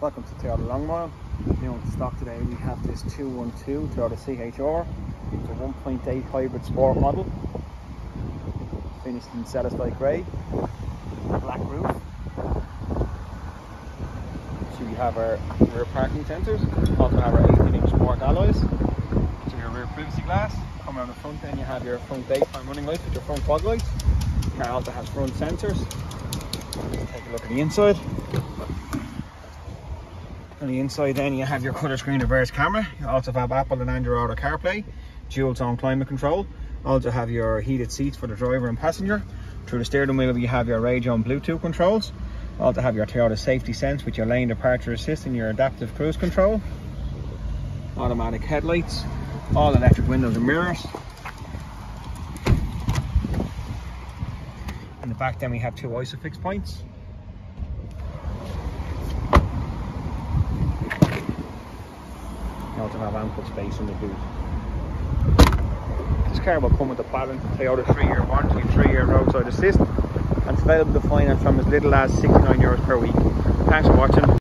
Welcome to Toyota Long Mile. New in stock today we have this 212 Toyota CHR. It's a 1.8 hybrid sport model. Finished in Satisfy Grey. Black roof. So we have our rear parking sensors. Also have our 18 inch sport alloys. So your rear privacy glass. Come around the front then you have your front daytime running lights with your front fog lights. Car also has front sensors. Take a look at the inside. On the inside then you have your colour screen reverse camera. You also have Apple and Android Auto CarPlay, dual zone climate control. Also have your heated seats for the driver and passenger. Through the steering wheel you have your radio and Bluetooth controls. Also have your Toyota Safety Sense with your lane departure assist and your adaptive cruise control. Automatic headlights, all electric windows and mirrors. In the back then we have two ISOFIX points. You also have ample space in the boot. This car will come with a Plowden Toyota 3-year warranty, 3-year roadside assist, and it's available to finance from as little as 69 euros per week. Thanks for watching.